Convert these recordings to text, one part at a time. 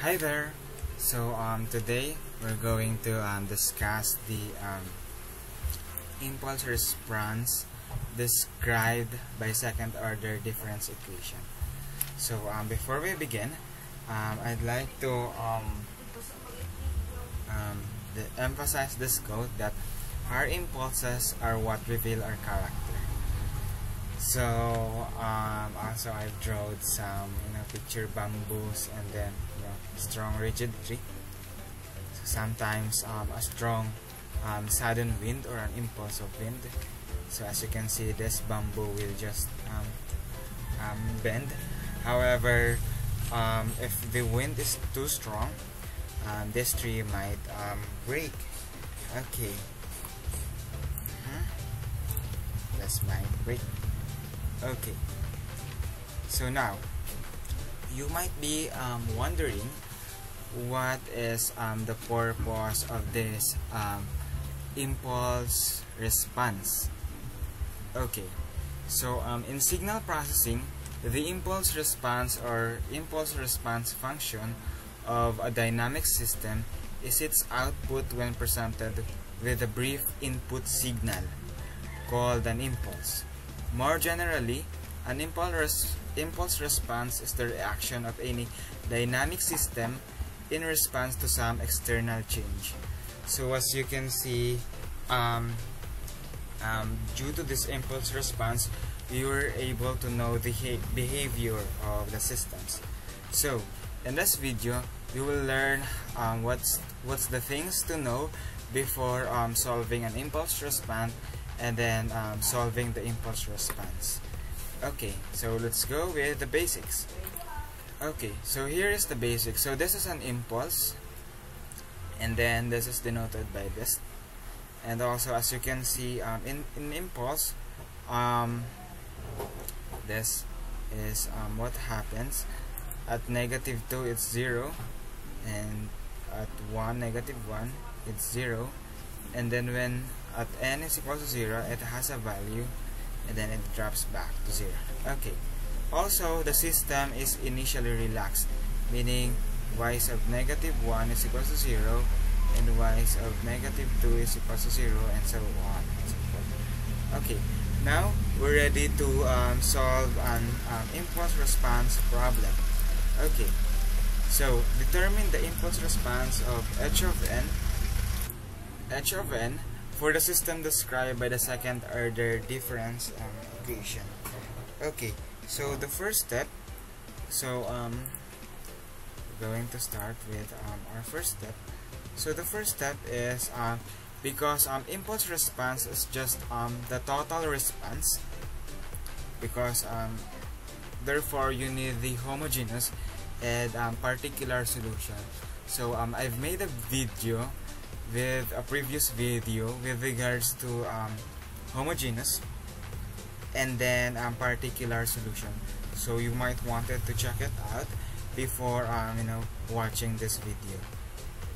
Hi there. So um, today we're going to um, discuss the um, impulse response described by second order difference equation. So um, before we begin, um, I'd like to um, um, emphasize this quote that our impulses are what reveal our character. So um, also I've drawn some you know picture bamboos and then you know strong rigidity. So sometimes um, a strong um, sudden wind or an impulse of wind. So as you can see, this bamboo will just um, um, bend. However, um, if the wind is too strong, this tree might break. Okay. Hmm? This might break. Okay. So now, you might be um, wondering what is um, the purpose of this um, impulse response. Okay. So um, in signal processing, the impulse response or impulse response function of a dynamic system is its output when presented with a brief input signal called an impulse. More generally, an impulse, res impulse response is the reaction of any dynamic system in response to some external change. So as you can see, um, um, due to this impulse response, we were able to know the behavior of the systems. So, in this video, we will learn um, what's what's the things to know before um, solving an impulse response and then um, solving the impulse response. Okay, so let's go with the basics. Okay, so here is the basics. So this is an impulse and then this is denoted by this and also as you can see um, in, in impulse um, this is um, what happens at negative 2 it's 0 and at 1 negative 1 it's 0 and then when at n is equal to 0 it has a value and then it drops back to 0 okay. Also the system is initially relaxed meaning y of negative 1 is equal to 0 and y of negative 2 is equal to 0 and so on okay. Now we're ready to um, solve an um, impulse response problem. Okay. So determine the impulse response of h of n. h of n for the system described by the second order difference um, equation. Okay so the first step so um, going to start with um, our first step. So the first step is um, because um, impulse response is just um, the total response because um, therefore you need the homogeneous and um, particular solution. So um, I've made a video with a previous video with regards to um, homogeneous and then um, particular solution. So you might wanted to check it out before um, you know watching this video.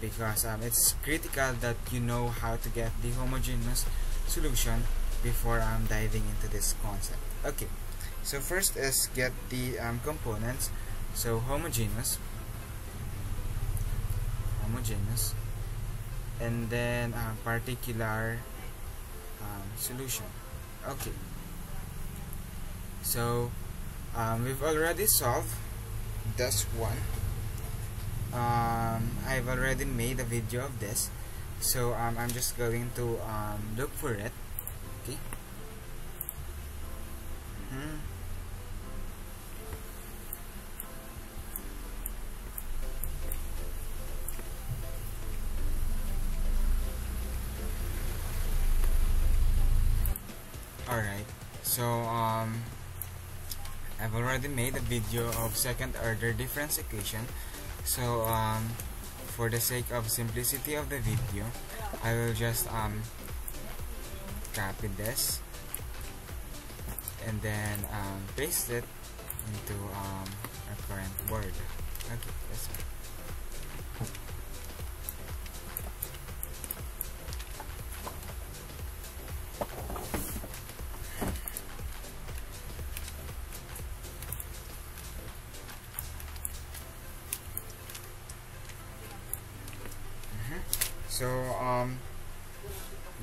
Because um, it's critical that you know how to get the homogeneous solution before I'm diving into this concept. Okay, so first is get the um, components. So homogeneous, homogeneous, and then uh, particular um, solution. Okay, so um, we've already solved this one. Um, I've already made a video of this. So um, I'm just going to um, look for it. Okay. Hmm. Already made a video of second order difference equation. So um, for the sake of simplicity of the video I will just um, copy this and then um, paste it into um, our current board okay that's fine so um,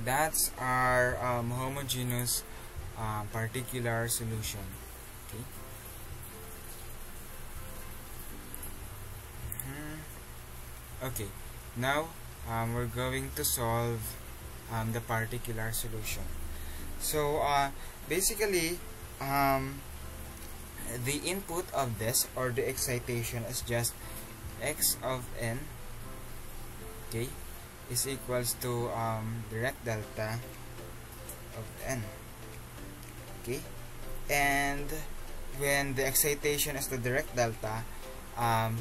that's our um, homogeneous uh, particular solution. Okay. Hmm. okay. Now um, we're going to solve um, the particular solution. So uh, basically um, the input of this or the excitation is just x of n okay is equals to um, Dirac delta of n. Okay? And when the excitation is the Dirac delta um,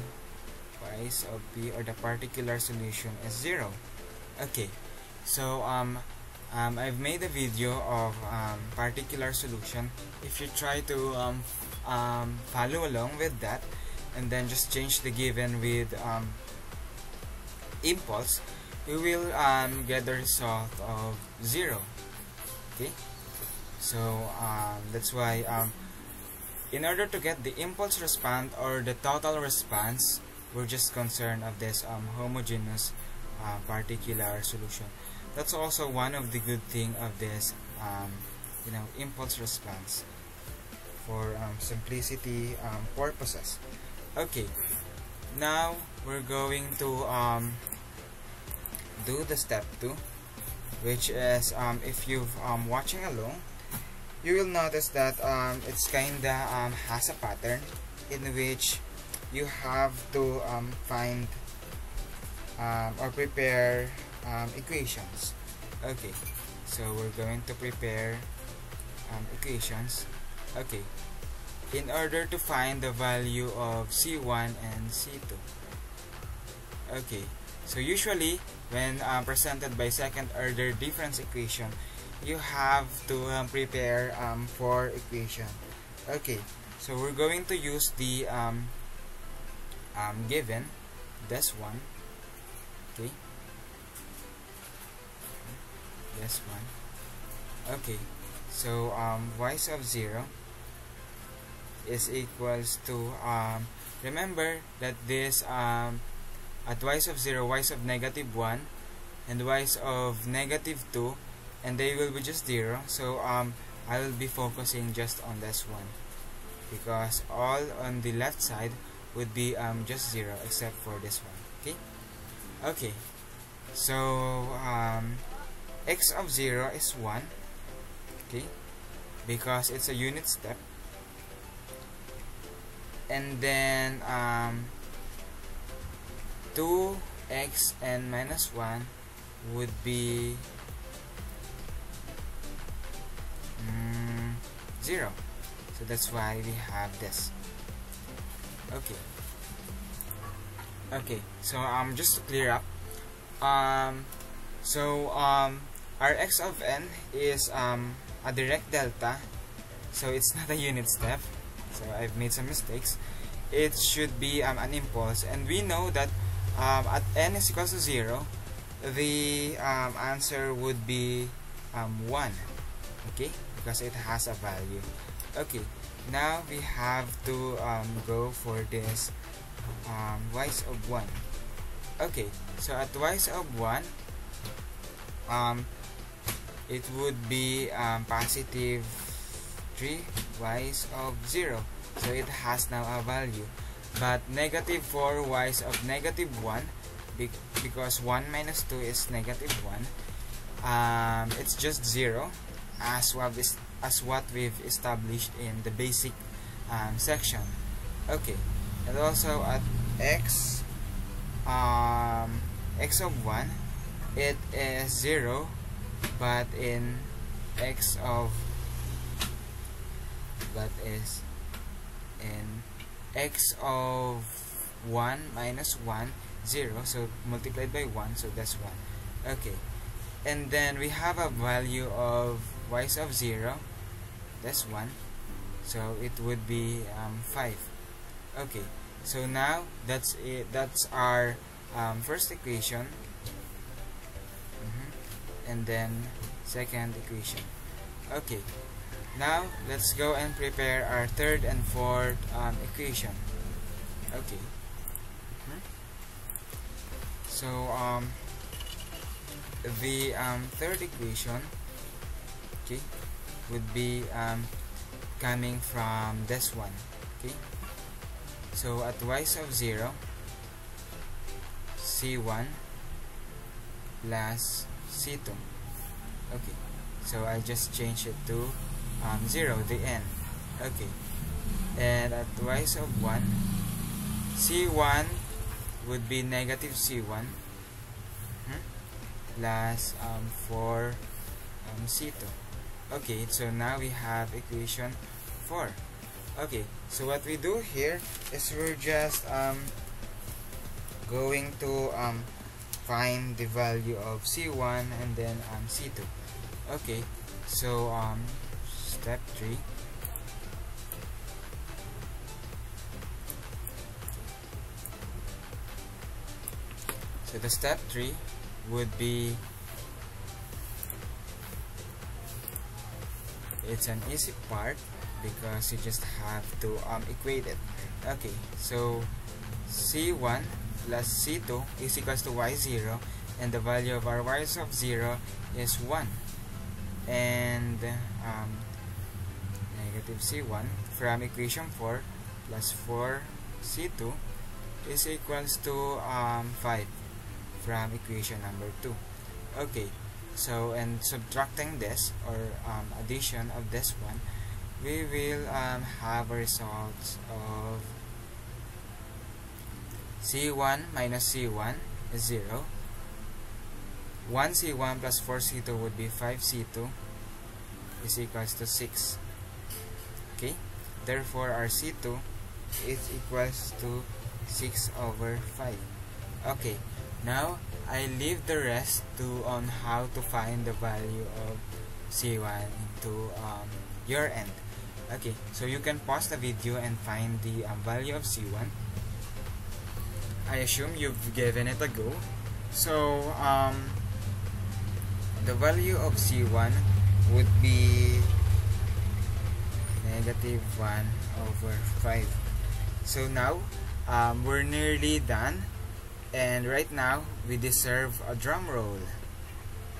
price of p or the particular solution is zero. Okay. So um, um, I've made a video of um, particular solution. If you try to um, um, follow along with that and then just change the given with um, impulse you will um, get the result of 0 okay? So um, that's why um, in order to get the impulse response or the total response we're just concerned of this um, homogeneous uh, particular solution. That's also one of the good thing of this um, you know impulse response for um, simplicity purposes. Okay. Now we're going to um, do the step 2 which is um, if you've um, watching along you will notice that um, it's kinda um, has a pattern in which you have to um, find um, or prepare equations. Okay so we're going to prepare equations. Okay in order to find the value of C1 and C2 okay so usually when um, presented by second order difference equation you have to um, prepare um, for equation. Okay so we're going to use the um, um, given this one. Okay. This one. Okay so um, y of 0 is equals to um, remember that this um, at y of 0 y of negative 1 and y of negative 2 and they will be just 0 so um, I will be focusing just on this one. Because all on the left side would be um, just 0 except for this one. Okay? Okay. So um, x of 0 is 1 okay? Because it's a unit step. And then um, 2x and minus 1 would be mm, 0 so that's why we have this. Okay. Okay so um just to clear up um so um our x of n is um a Dirac delta. So it's not a unit step. So I've made some mistakes. It should be um, an impulse. And we know that um, at n is equal to 0 the um, answer would be um, 1 okay? Because it has a value. Okay. Now we have to um, go for this um, y's of 1 okay. So at y's of 1 um, it would be um, positive 3 y's of 0 so it has now a value but negative 4 y's of negative 1 because 1 minus 2 is negative 1 um, it's just 0 as what, is, as what we've established in the basic um, section. Okay and also at x um, x of 1 it is 0 but in x of that is in x of 1 minus 1 0 so multiplied by 1 so that's 1 okay. And then we have a value of y of 0 that's 1 so it would be um, 5 okay. So now that's it. That's our um, first equation. Mm -hmm. and then second equation. Okay now let's go and prepare our third and fourth um, equation. Okay. Hmm? so um, the um, third equation okay would be um, coming from this one okay? So at y of 0 c1 plus c2 okay. So I just change it to um, 0 the end. Okay. And at y of 1 c1 would be negative c1 hmm, plus um, 4 um, c2 okay so now we have equation 4 okay so what we do here is we're just um, going to um, find the value of c1 and then um, c2 okay so um, step 3 so the step 3 would be it's an easy part because you just have to um, equate it. Okay so c1 plus c2 is equals to y0 and the value of our y of 0 is 1 and um, negative c1 from equation 4 plus 4 c2 is equals to um, 5 from equation number 2 okay so and subtracting this or um, addition of this one we will um, have a result of c1 minus c1 is 0 1c1 plus 4c2 would be 5c2 is equals to 6 okay therefore our c2 is equals to 6 over 5 okay now I leave the rest to on how to find the value of C1 into um, your end. Okay, so you can pause the video and find the um, value of C1. I assume you've given it a go. So, um, the value of C1 would be negative 1 over 5. So now, um, we're nearly done. And right now we deserve a drum roll.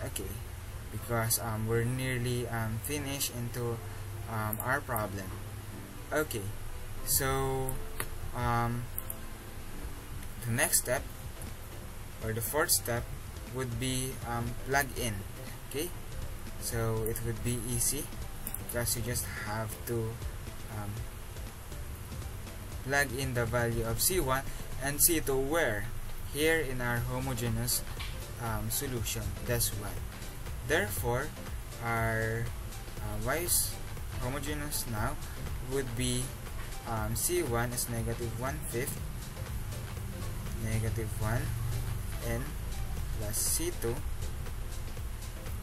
Okay. Because um, we're nearly um, finished into um, our problem. Okay. So um, the next step or the fourth step would be um, plug in okay. So it would be easy because you just have to um, plug in the value of C1 and C2 where here in our homogeneous um, solution. That's why. Therefore our uh, y is homogeneous now would be um, C1 is negative 1 fifth negative 1 n plus C2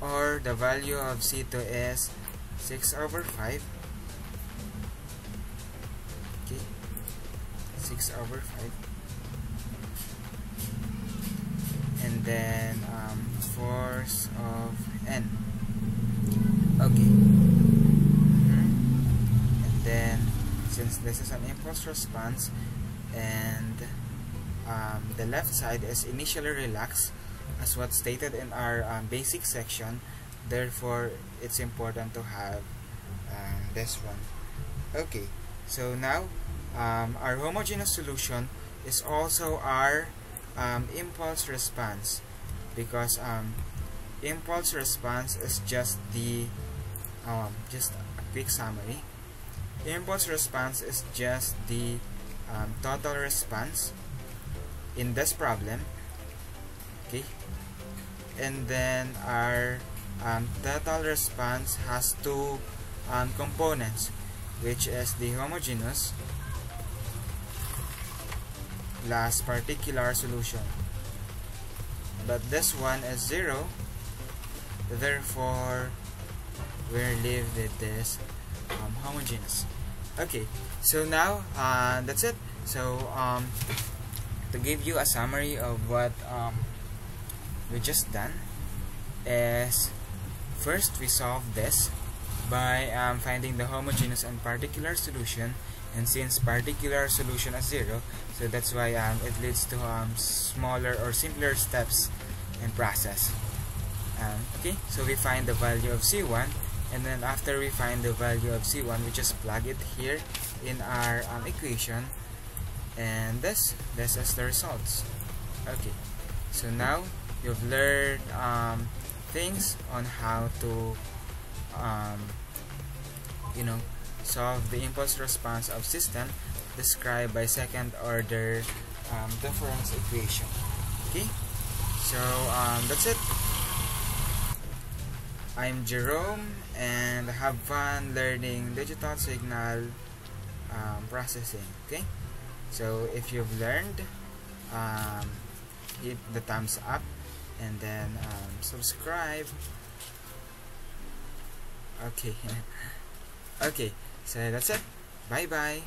or the value of C2 is 6 over 5 okay. 6 over 5 and then um, force of n. Okay. Mm -hmm. and then since this is an impulse response and um, the left side is initially relaxed as what stated in our um, basic section therefore it's important to have um, this one. Okay so now um, our homogeneous solution is also our um, impulse response. Because um, impulse response is just the um, just a quick summary. Impulse response is just the um, total response in this problem. Okay. And then our um, total response has two um, components which is the homogeneous plus particular solution. But this one is 0, therefore we're left with this um, homogeneous. Okay, so now uh, that's it. So um, to give you a summary of what um, we just done is first we solve this by um, finding the homogeneous and particular solution. And since particular solution is zero so that's why um, it leads to um, smaller or simpler steps and process. Um, okay so we find the value of c1 and then after we find the value of c1 we just plug it here in our um, equation. And this this is the results. Okay so now you've learned um, things on how to um, you know solve the impulse response of system described by second order um, difference equation. Okay? So um, that's it. I'm Jerome and have fun learning digital signal um, processing. Okay? So if you've learned um, hit the thumbs up and then um, subscribe. Okay. Okay. So that's it. Bye bye